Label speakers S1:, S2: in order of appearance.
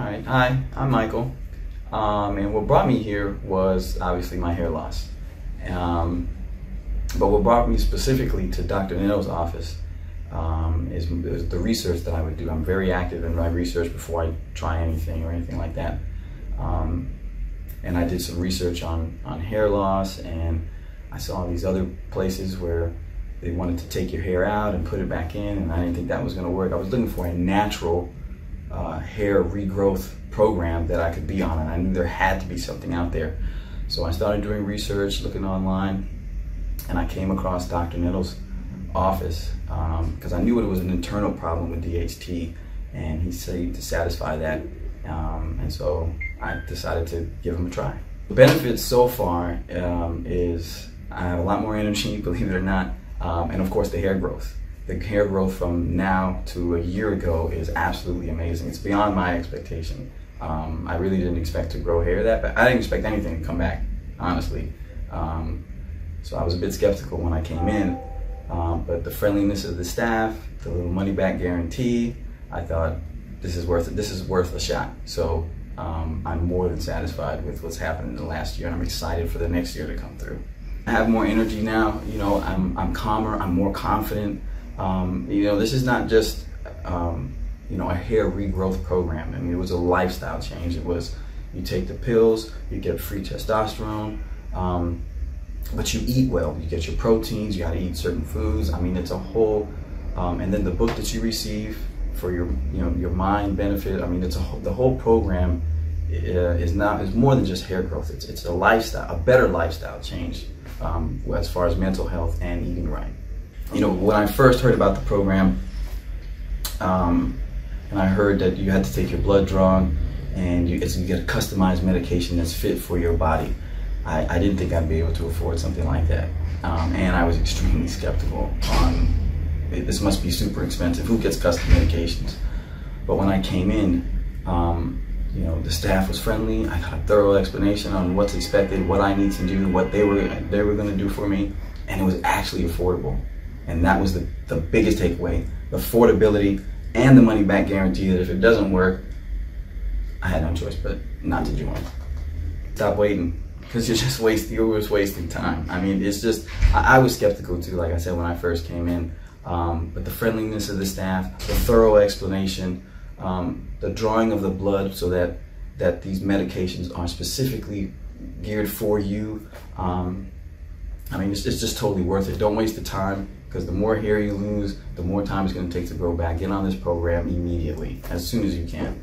S1: All right. Hi, I'm Michael. Um, and what brought me here was obviously my hair loss. Um, but what brought me specifically to Dr. Nitto's office um, is, is, the research that I would do. I'm very active in my research before I try anything or anything like that. Um, and I did some research on, on hair loss and I saw these other places where they wanted to take your hair out and put it back in and I didn't think that was going to work. I was looking for a natural uh, hair regrowth program that I could be on, and I knew there had to be something out there. So I started doing research, looking online, and I came across Dr. Nitto's office because um, I knew it was an internal problem with DHT, and he said to satisfy that, um, and so I decided to give him a try. The benefits so far um, is I have a lot more energy, believe it or not, um, and of course the hair growth the hair growth from now to a year ago is absolutely amazing. It's beyond my expectation. Um, I really didn't expect to grow hair that, but I didn't expect anything to come back, honestly. Um, so I was a bit skeptical when I came in, um, but the friendliness of the staff, the little money back guarantee, I thought this is worth it. This is worth a shot. So um, I'm more than satisfied with what's happened in the last year, and I'm excited for the next year to come through. I have more energy now. You know, I'm I'm calmer. I'm more confident. Um, you know, this is not just, um, you know, a hair regrowth program. I mean, it was a lifestyle change. It was, you take the pills, you get free testosterone, um, but you eat well. You get your proteins, you got to eat certain foods. I mean, it's a whole, um, and then the book that you receive for your, you know, your mind benefit. I mean, it's a whole, the whole program uh, is not is more than just hair growth. It's it's a lifestyle, a better lifestyle change um, as far as mental health and eating right you know, when I first heard about the program, um, and I heard that you had to take your blood drawn and you, you get a customized medication that's fit for your body, I, I didn't think I'd be able to afford something like that. Um, and I was extremely skeptical on this must be super expensive. Who gets custom medications? But when I came in, um, you know, the staff was friendly. I got a thorough explanation on what's expected, what I need to do, what they were they were going to do for me, and it was actually affordable. And that was the, the biggest takeaway, the affordability and the money back guarantee that if it doesn't work, I had no choice but not to join. Stop waiting because you're just wasting, you're just wasting time. I mean, it's just, I, I, was skeptical too, like I said, when I first came in. Um, but the friendliness of the staff, the thorough explanation, um, the drawing of the blood so that, that these medications are specifically geared for you. Um, I mean, it's, it's just totally worth it. Don't waste the time because the more hair you lose, the more time it's going to take to grow back. Get on this program immediately, as soon as you can.